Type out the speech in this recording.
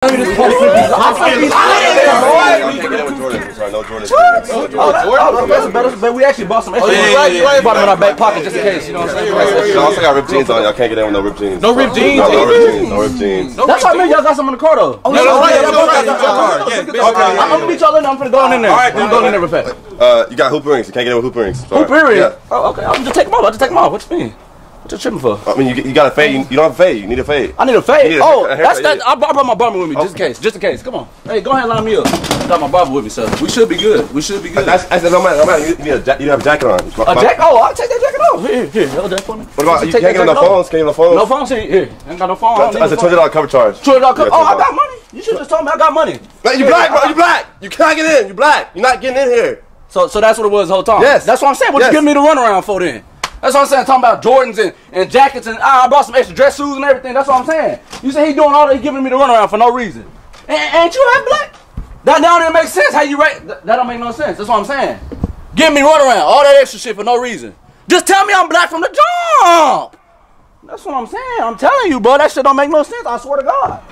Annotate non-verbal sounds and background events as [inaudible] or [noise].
Sorry, no. Oh, that- oh, that's better. We actually bought some. Bought them in back pocket just in case. You? Y'all also got ripped jeans on. Y'all can't get in with no ripped jeans. No ripped jeans No, ripped jeans. No ripped jeans. That's how I mean y'all got some in the car though. Oh, No, no, right, I'm gonna meet y'all in. I'm gonna go in there. All right, I'm going in there real. Uh, you got hoop rings. You can't get in with hoop rings. Oh, period. Yeah. Oh, okay. I'm just take them off. I just take them off. What you mean? What you tripping for? I mean, you, you got a fade. You, you don't have a fade. You need a fade. I need a fade. Need oh, a that's [laughs] that. I brought, I brought my barber with me just in case. Just in case. Come on. Hey, go ahead and line me up. I got my barber with me, so we should be good. We should be good. That's, that's no matter. No matter. You, you need a you have a jacket on. a jacket? Oh, I'll take that jacket off. Here, here, hold that for me. What about you? Can't get no phones. Can't get no phones. No phone. See, here. Ain't got no phone. I That's, a twenty dollar cover charge. Twenty dollars. Yeah, Oh, I got money. You should just told me I got money. Man, you black, bro. You black. You cannot get in. You black. You're not getting in here. So, so that's what it was the whole time. Yes. That's what I'm saying. What you giving me the runaround for then? That's what I'm saying. Talking about Jordans and, and jackets and ah, I brought some extra dress shoes and everything. That's what I'm saying. You say he doing all that, he giving me the runaround for no reason. And, ain't you that black? That now didn't make sense. How you rate? That, that don't make no sense. That's what I'm saying. Give me runaround, all that extra shit for no reason. Just tell me I'm black from the jump. That's what I'm saying. I'm telling you, bro. That shit don't make no sense. I swear to God.